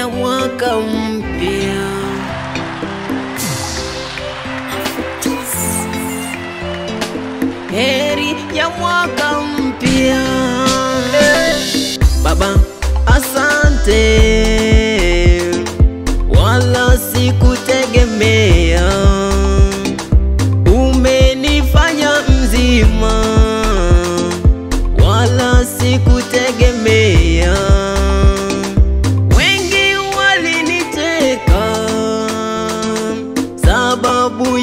ya mwaka mpya. Heri ya mwaka mpya. Baba, asante, wala sikutegemea,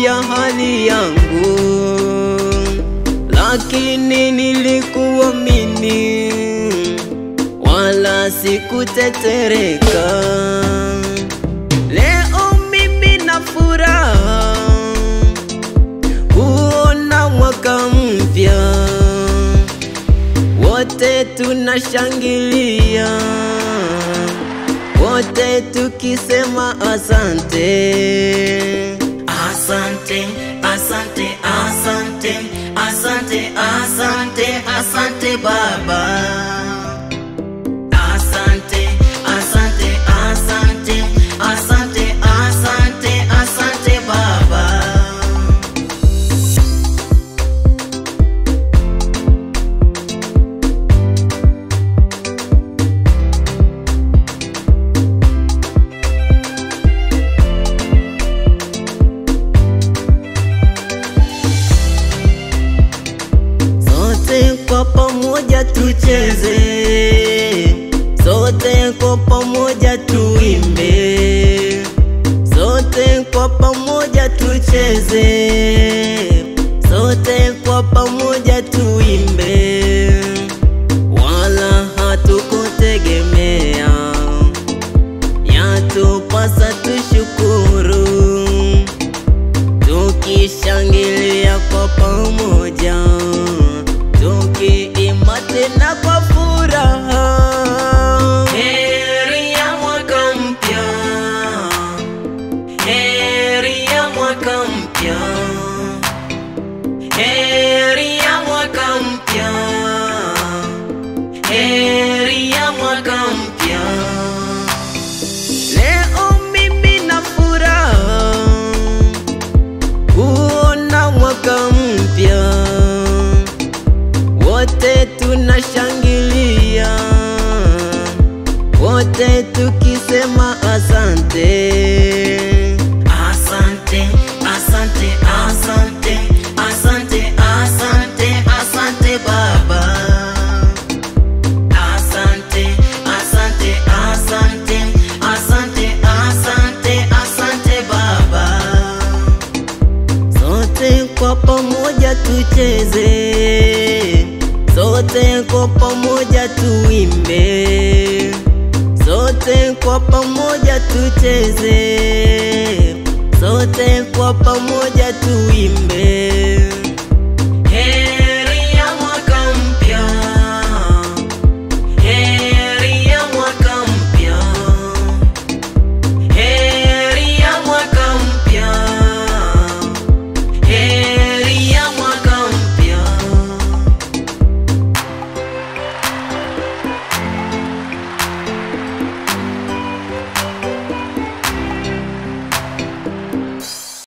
ya hali yangu, lakini nilikuamini wala sikutetereka. Leo mimi na furaha kuona mwaka mpya, wote tunashangilia, wote tukisema asante, Asante, asante, asante, asante, asante, asante Baba. Pamoja tucheze, sote kwa pamoja tuimbe, sote kwa pamoja tucheze, sote kwa pamoja heri ya ya mwaka. Leo mimi na furaha kuona mwaka mpya, wote tunashangilia, wote tukisema asante. Sote kwa pamoja tucheze, sote kwa pamoja tuimbe, sote kwa pamoja tucheze, sote kwa pamoja tuimbe.